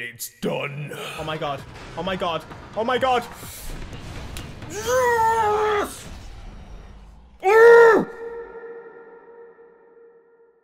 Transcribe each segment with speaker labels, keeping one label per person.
Speaker 1: It's done.
Speaker 2: Oh my god. Oh my god. Oh my god. Yes!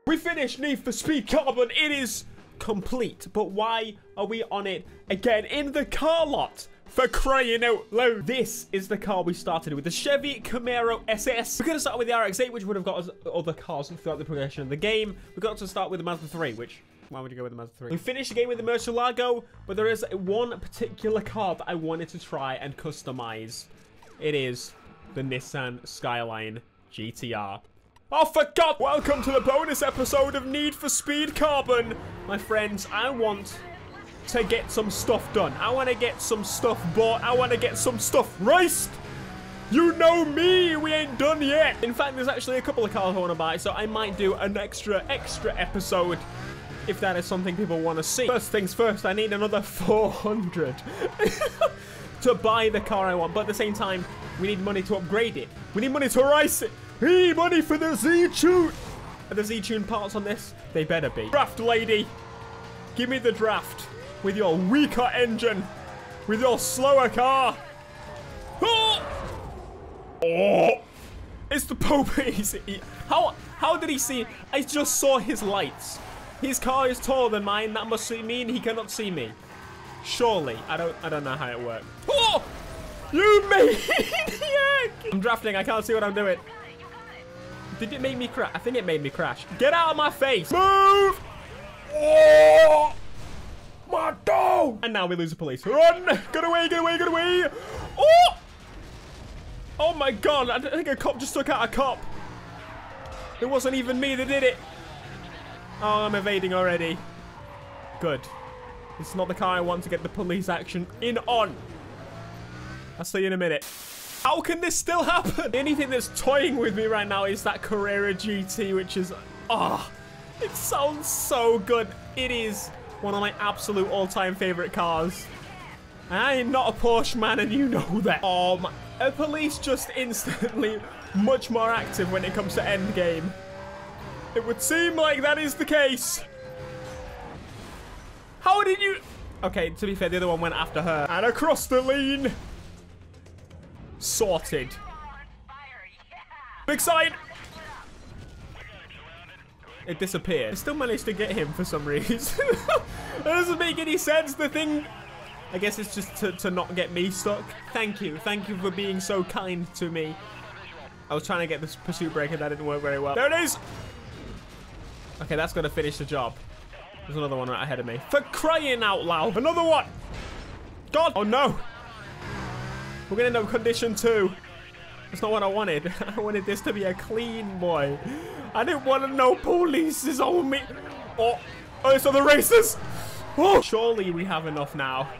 Speaker 2: We finished Need for Speed Carbon. It is complete. But why are we on it again in the car lot? For crying out loud. This is the car we started with. The Chevy Camaro SS. We're going to start with the RX-8, which would have got us other cars throughout the progression of the game. we got to start with the Mazda 3, which why would you go with the Mazda 3? We finished the game with the Murcielago, but there is one particular car that I wanted to try and customize. It is the Nissan Skyline GTR. Oh, for God! Welcome to the bonus episode of Need for Speed Carbon. My friends, I want to get some stuff done. I want to get some stuff bought. I want to get some stuff raced. You know me, we ain't done yet. In fact, there's actually a couple of cars I want to buy, so I might do an extra, extra episode if that is something people want to see. First things first, I need another 400 to buy the car I want, but at the same time, we need money to upgrade it. We need money to race it. Hey, money for the Z-Tune. Are the Z-Tune parts on this? They better be. Draft lady. Give me the draft. With your weaker engine. With your slower car. Oh! oh. It's the Pope. how, how did he see? I just saw his lights. His car is taller than mine. That must mean he cannot see me. Surely. I don't I don't know how it works. Oh! You maniac! I'm drafting. I can't see what I'm doing. Did it make me crash? I think it made me crash. Get out of my face. Move! Oh! My dog! And now we lose the police. Run! Get away, get away, get away! Oh! Oh my god, I think a cop just took out a cop. It wasn't even me that did it. Oh, I'm evading already. Good. Is not the car I want to get the police action in on. I'll see you in a minute. How can this still happen? Anything that's toying with me right now is that Carrera GT, which is... Oh, it sounds so good. It is one of my absolute all-time favorite cars. I am not a Porsche man, and you know that. Oh, my... A police just instantly much more active when it comes to endgame. It would seem like that is the case. How did you... Okay, to be fair, the other one went after her. And across the lane. Sorted. Big side. It disappeared. I still managed to get him for some reason. that doesn't make any sense. The thing... I guess it's just to, to not get me stuck. Thank you. Thank you for being so kind to me. I was trying to get this pursuit breaker. that didn't work very well. There it is. Okay, that's going to finish the job. There's another one right ahead of me. For crying out loud. Another one. God. Oh, no. We're going to end up condition two. That's not what I wanted. I wanted this to be a clean boy. I didn't want no police is on me. Oh, oh, it's the racers. Oh, surely we have enough now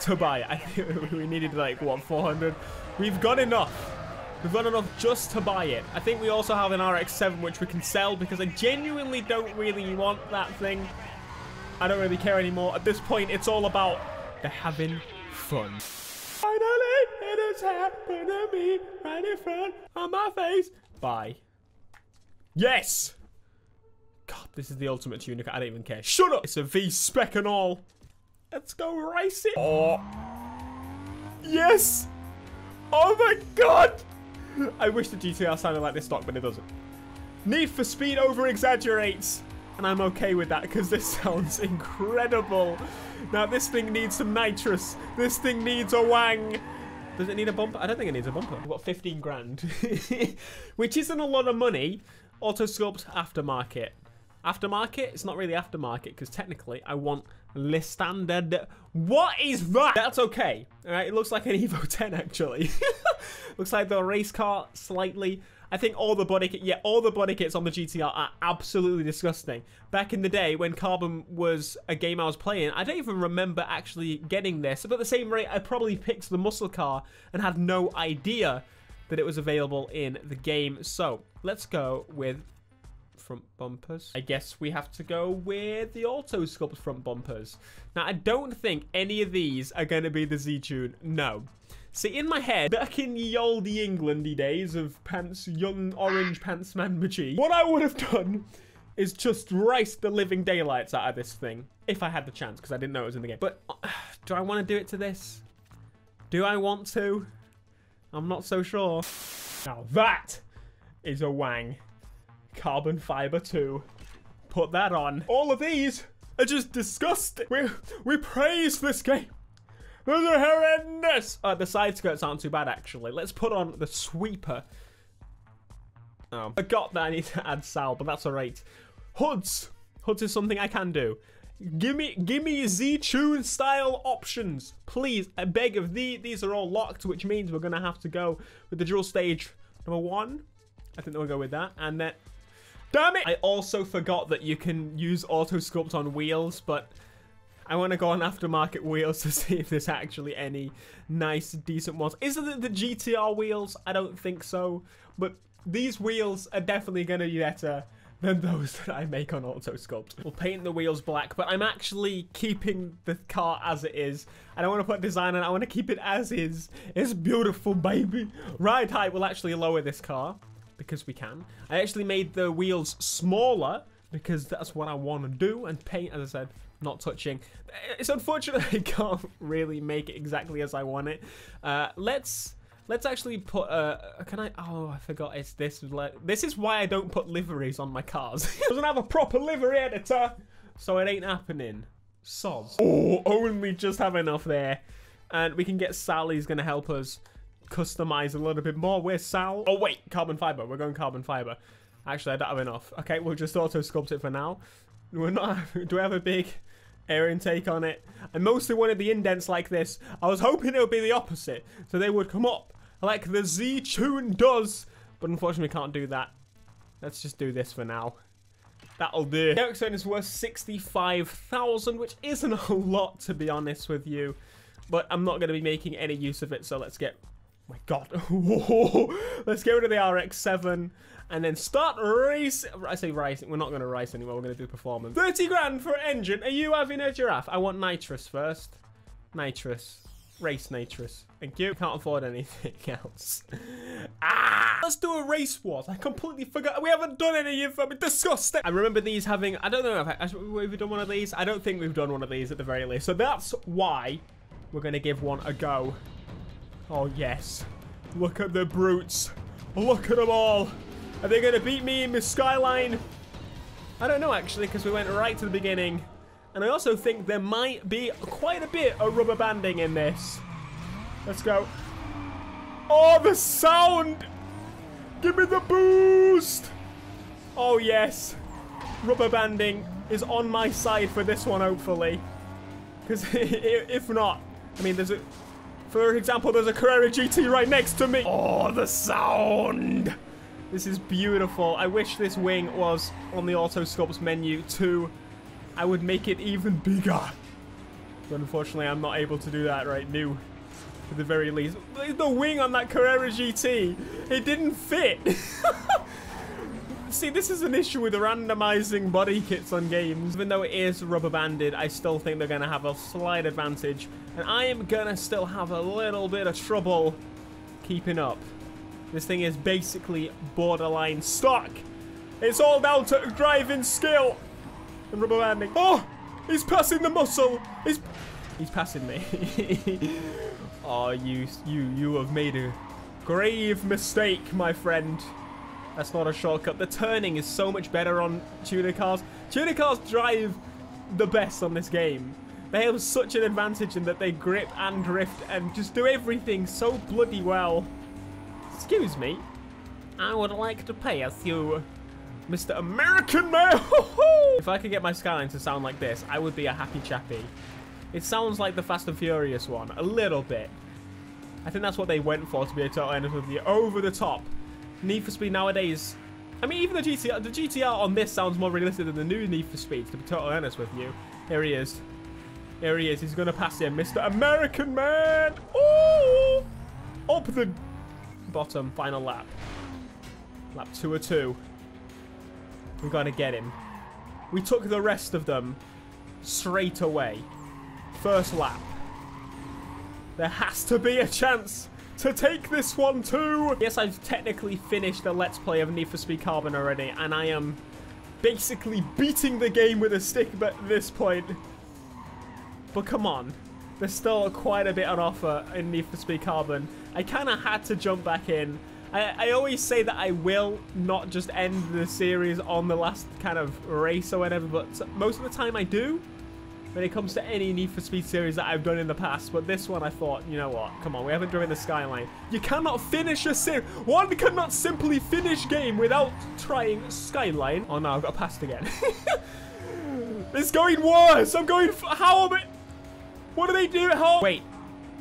Speaker 2: to buy. I think we needed like, what, 400? We've got enough. We've got enough just to buy it. I think we also have an RX-7 which we can sell because I genuinely don't really want that thing. I don't really care anymore. At this point, it's all about the having fun. Finally, it has happened to me right in front of my face. Bye. Yes! God, this is the ultimate tuner. I don't even care. Shut up! It's a V-spec and all. Let's go race it. Oh. Yes! Oh my god! I wish the GTR sounded like this stock, but it doesn't. Need for Speed over-exaggerates. And I'm okay with that because this sounds incredible. Now, this thing needs some nitrous. This thing needs a wang. Does it need a bumper? I don't think it needs a bumper. We've got 15 grand. Which isn't a lot of money. Autosculpt aftermarket. Aftermarket? It's not really aftermarket because technically I want Le Standard. What is that? That's okay. All right, it looks like an Evo 10 actually. looks like the race car slightly. I think all the body kit, yeah, all the body kits on the GTR are absolutely disgusting. Back in the day when Carbon was a game I was playing, I don't even remember actually getting this. But at the same rate, I probably picked the muscle car and had no idea that it was available in the game. So let's go with front bumpers. I guess we have to go with the auto sculpt front bumpers. Now, I don't think any of these are going to be the Z-Tune. No. See, in my head, back in the oldie Englandy days of pants, young orange pants man Machi, what I would have done is just race the living daylights out of this thing. If I had the chance, because I didn't know it was in the game. But uh, do I want to do it to this? Do I want to? I'm not so sure. Now that is a wang. Carbon fiber 2. Put that on. All of these are just disgusting. We, we praise this game. Those are horrendous. Uh, the side skirts aren't too bad, actually. Let's put on the sweeper. Oh, I got that I need to add Sal, but that's alright. Hoods. Hoods is something I can do. Give me, give me Z-Tune style options, please. I beg of thee. These are all locked, which means we're gonna have to go with the dual stage number one. I think we'll go with that, and then. Damn it! I also forgot that you can use auto sculpt on wheels, but I want to go on aftermarket wheels to see if there's actually any nice, decent ones. Is it the GTR wheels? I don't think so, but these wheels are definitely going to be better than those that I make on Auto Sculpt. We'll paint the wheels black, but I'm actually keeping the car as it is. I don't want to put design on it. I want to keep it as is. It's beautiful, baby. Ride height will actually lower this car because we can. I actually made the wheels smaller because that's what I want to do. And paint, as I said, not touching. It's unfortunate I can't really make it exactly as I want it. Uh, let's Let's actually put, uh, can I, oh, I forgot it's this. This is why I don't put liveries on my cars. doesn't have a proper livery editor, so it ain't happening. Soz. Oh, only just have enough there. And we can get Sally's going to help us customize a little bit more. Where's Sal? Oh, wait, carbon fiber. We're going carbon fiber. Actually, I don't have enough. Okay, we'll just auto sculpt it for now. We're not, do we have a big air intake on it? I mostly wanted the indents like this. I was hoping it would be the opposite. So they would come up like the Z-Tune does. But unfortunately, we can't do that. Let's just do this for now. That'll do. The RX-7 is worth 65,000, which isn't a lot, to be honest with you. But I'm not going to be making any use of it, so let's get... Oh my god. let's get rid of the RX-7 and then start racing. I say racing. We're not going to race anymore. We're going to do performance. 30 grand for engine. Are you having a giraffe? I want nitrous first. Nitrous. Race nitrous. Thank you. Can't afford anything else. ah! Let's do a race wars. I completely forgot. We haven't done any of them. Disgusting. I remember these having... I don't know if I, we've done one of these. I don't think we've done one of these at the very least. So that's why we're going to give one a go. Oh, yes. Look at the brutes. Look at them all. Are they going to beat me in my skyline? I don't know, actually, because we went right to the beginning. And I also think there might be quite a bit of rubber banding in this. Let's go. Oh, the sound! Give me the boost! Oh, yes. Rubber banding is on my side for this one, hopefully. Because if not, I mean, there's a... For example, there's a Carrera GT right next to me. Oh, the sound! This is beautiful. I wish this wing was on the Auto Sculpts menu too. I would make it even bigger. But unfortunately, I'm not able to do that right now. At the very least. The wing on that Carrera GT, it didn't fit. See, this is an issue with randomizing body kits on games. Even though it is rubber banded, I still think they're going to have a slight advantage. And I am going to still have a little bit of trouble keeping up. This thing is basically borderline stock. It's all down to driving skill and rubber banding. Oh, he's passing the muscle. He's he's passing me. oh, you you you have made a grave mistake, my friend. That's not a shortcut. The turning is so much better on tuner cars. Tuner cars drive the best on this game. They have such an advantage in that they grip and drift and just do everything so bloody well. Excuse me. I would like to pay a few Mr. American Man! if I could get my Skyline to sound like this, I would be a happy chappy. It sounds like the Fast and Furious one, a little bit. I think that's what they went for, to be a total honest with you. Over the top. Need for Speed nowadays... I mean, even the GTR, the GTR on this sounds more realistic than the new Need for Speed, to be totally honest with you. Here he is. Here he is. He's going to pass him. Mr. American Man! Ooh! Up the bottom. Final lap. Lap 2 or 2. We gotta get him. We took the rest of them straight away. First lap. There has to be a chance to take this one too. Yes, I've technically finished the Let's Play of Need for Speed Carbon already, and I am basically beating the game with a stick at this point. But come on. There's still quite a bit on offer in Need for Speed Carbon. I kind of had to jump back in. I, I always say that I will not just end the series on the last kind of race or whatever, but most of the time I do when it comes to any Need for Speed series that I've done in the past. But this one I thought, you know what, come on, we haven't driven the Skyline. You cannot finish a series. One cannot simply finish game without trying Skyline. Oh no, I've got passed again. it's going worse. I'm going, how am I? What do they do? How? Wait,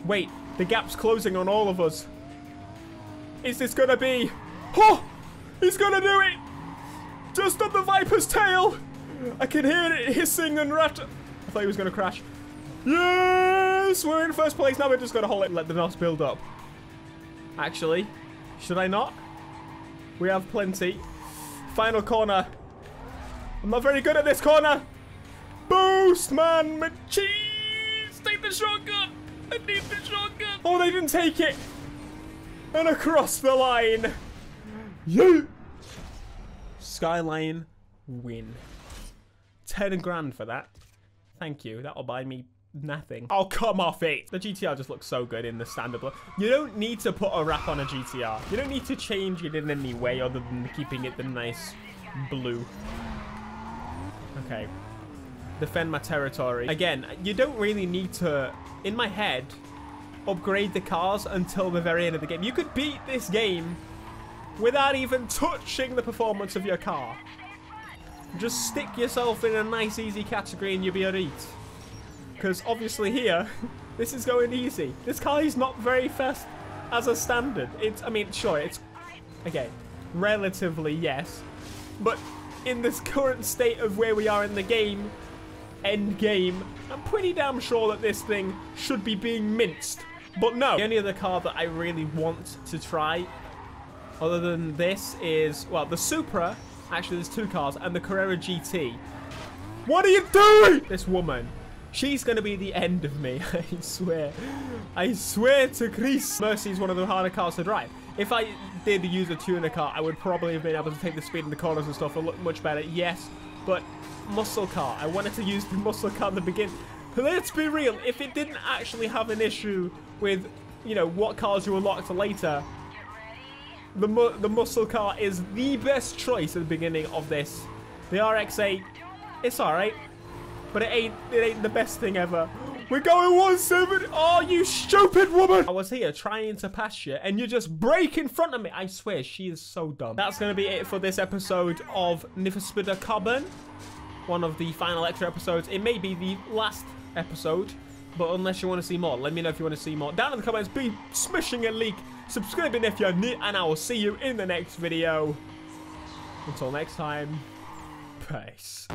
Speaker 2: wait, the gap's closing on all of us. Is this gonna be? Oh! He's gonna do it! Just on the Viper's tail! I can hear it hissing and rat. I thought he was gonna crash. Yes! We're in first place. Now we're just gonna hold it and let the NOS build up. Actually, should I not? We have plenty. Final corner. I'm not very good at this corner. Boost, man! Cheese! Take the shotgun! I need the shotgun! Oh, they didn't take it! and across the line. You. Skyline win. 10 grand for that. Thank you. That'll buy me nothing. Oh, come off it. The GTR just looks so good in the standard look. You don't need to put a wrap on a GTR. You don't need to change it in any way other than keeping it the nice blue. Okay. Defend my territory. Again, you don't really need to... In my head, upgrade the cars until the very end of the game. You could beat this game without even touching the performance of your car. Just stick yourself in a nice easy category and you'll be able to eat. Because obviously here, this is going easy. This car is not very fast as a standard. It's, I mean, sure, it's, okay, relatively yes. But in this current state of where we are in the game, end game, I'm pretty damn sure that this thing should be being minced but no, the only other car that I really want to try other than this is, well, the Supra. Actually, there's two cars. And the Carrera GT. What are you doing? This woman. She's going to be the end of me. I swear. I swear to Chris. Mercy is one of the harder cars to drive. If I did use a tuner car, I would probably have been able to take the speed in the corners and stuff and look much better. Yes, but muscle car. I wanted to use the muscle car in the beginning. Let's be real. If it didn't actually have an issue with, you know, what cars you unlock later, the, mu the muscle car is the best choice at the beginning of this. The RX-8, it's alright, but it ain't, it ain't the best thing ever. We're going 170. Oh, you stupid woman. I was here trying to pass you, and you just break in front of me. I swear, she is so dumb. That's going to be it for this episode of for Carbon. One of the final extra episodes. It may be the last episode. But unless you want to see more, let me know if you want to see more. Down in the comments, be smashing a like, subscribing if you're new, and I will see you in the next video. Until next time, peace.